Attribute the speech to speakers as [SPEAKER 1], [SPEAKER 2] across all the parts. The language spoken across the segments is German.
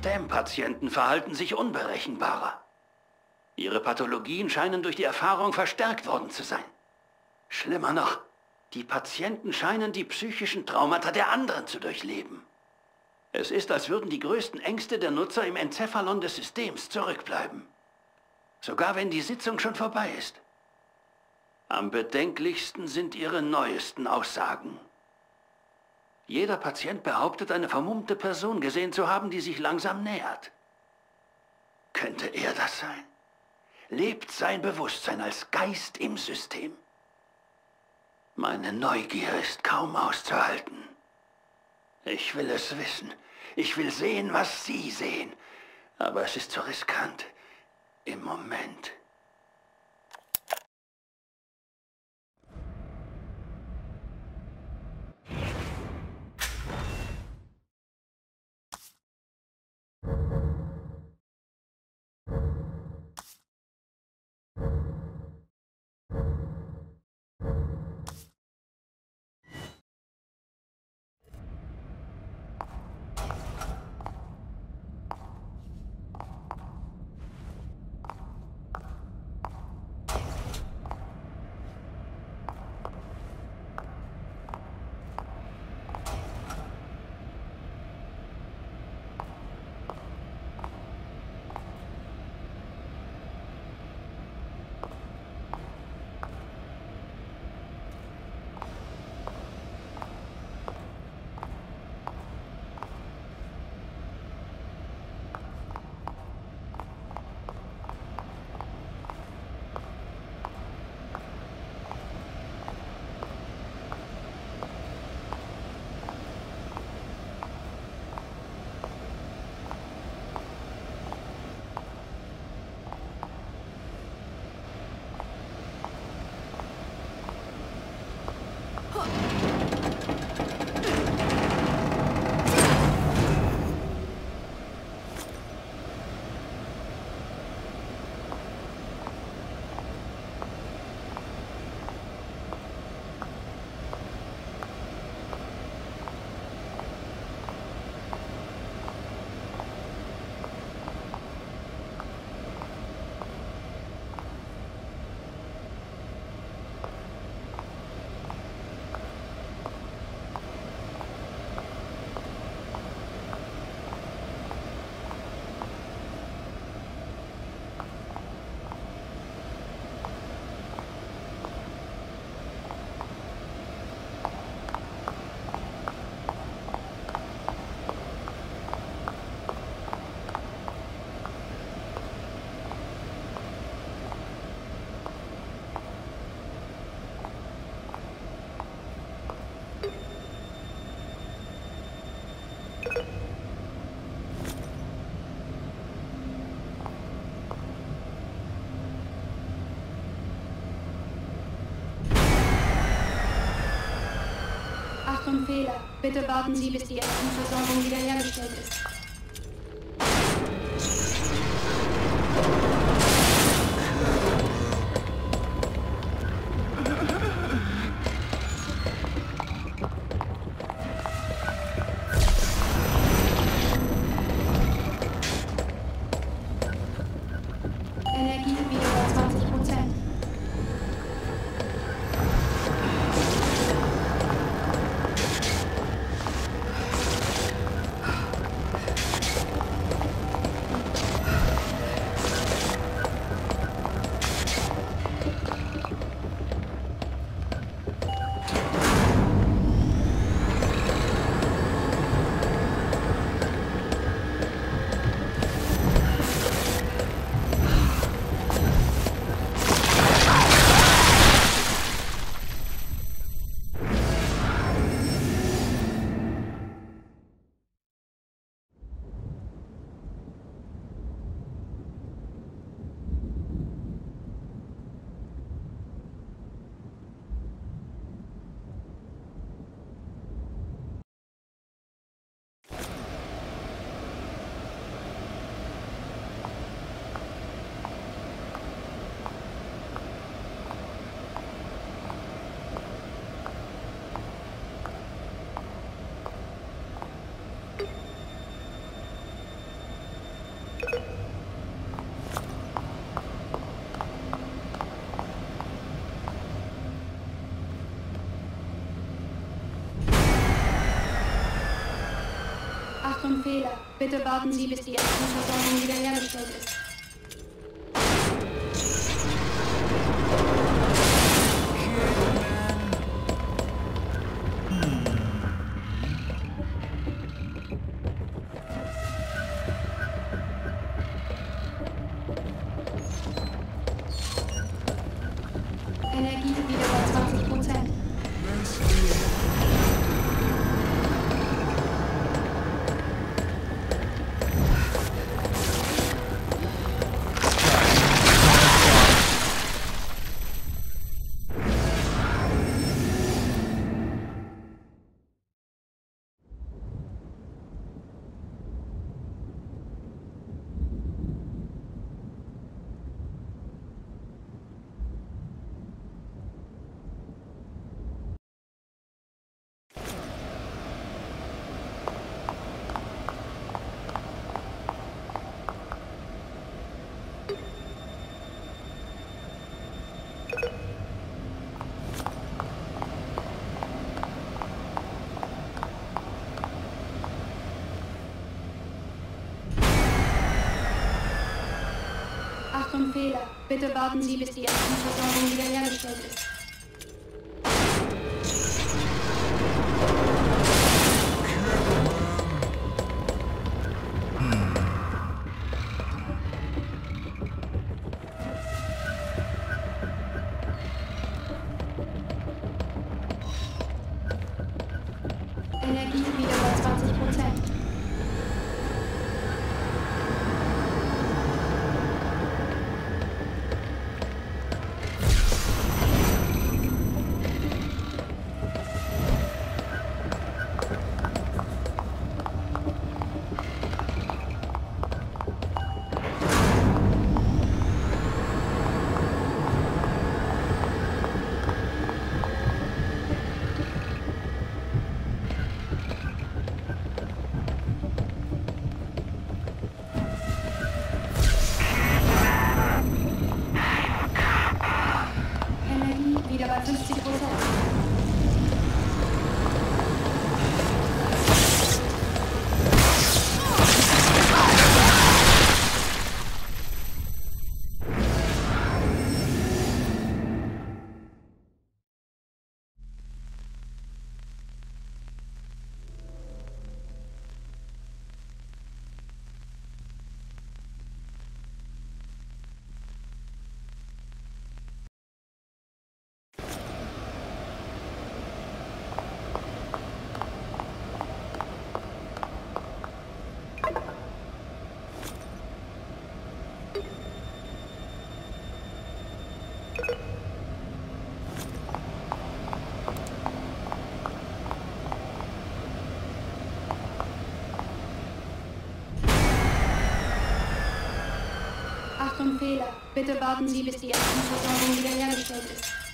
[SPEAKER 1] Systempatienten verhalten sich unberechenbarer. Ihre Pathologien scheinen durch die Erfahrung verstärkt worden zu sein. Schlimmer noch, die Patienten scheinen die psychischen Traumata der anderen zu durchleben. Es ist, als würden die größten Ängste der Nutzer im Enzephalon des Systems zurückbleiben. Sogar wenn die Sitzung schon vorbei ist. Am bedenklichsten sind ihre neuesten Aussagen. Jeder Patient behauptet, eine vermummte Person gesehen zu haben, die sich langsam nähert. Könnte er das sein? Lebt sein Bewusstsein als Geist im System? Meine Neugier ist kaum auszuhalten. Ich will es wissen. Ich will sehen, was Sie sehen. Aber es ist zu riskant. Im Moment.
[SPEAKER 2] Bitte warten Sie, bis die Energieversorgung wiederhergestellt ist. Bitte warten Sie, bis die Energieversorgung wiederhergestellt ist. Fehler. Bitte warten Sie, bis die Energieversorgung wiederhergestellt ist. Achtung, Fehler. Bitte warten Sie, bis die Energieversorgung wiederhergestellt ist.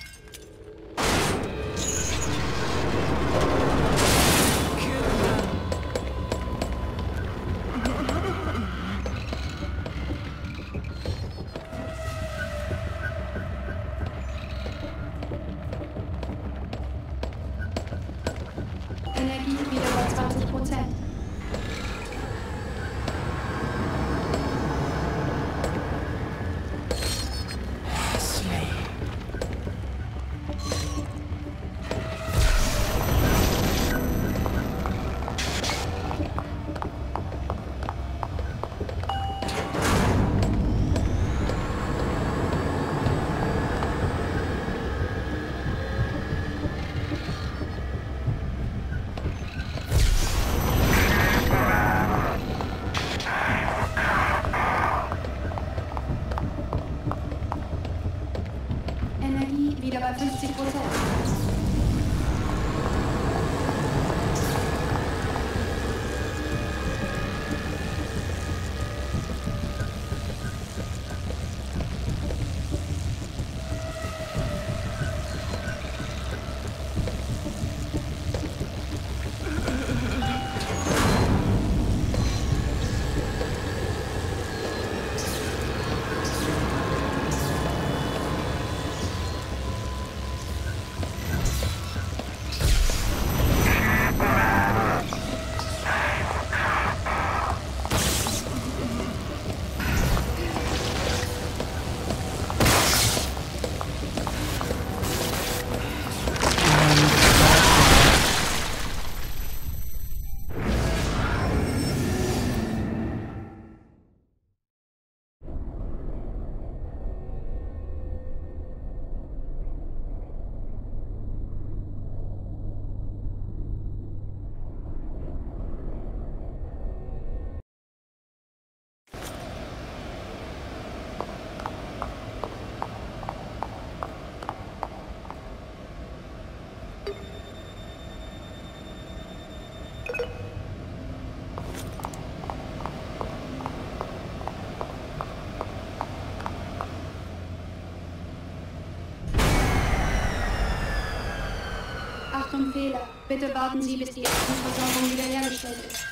[SPEAKER 2] Bitte warten Sie, bis die Energieversorgung wiederhergestellt ist.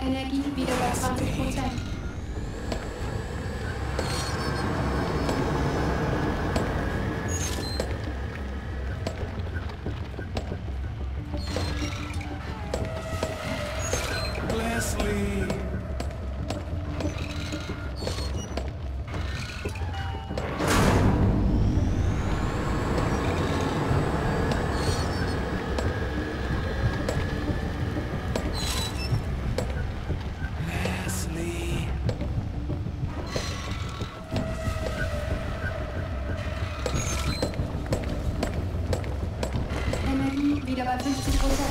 [SPEAKER 2] Energie wieder bei 20 Prozent. Thank you.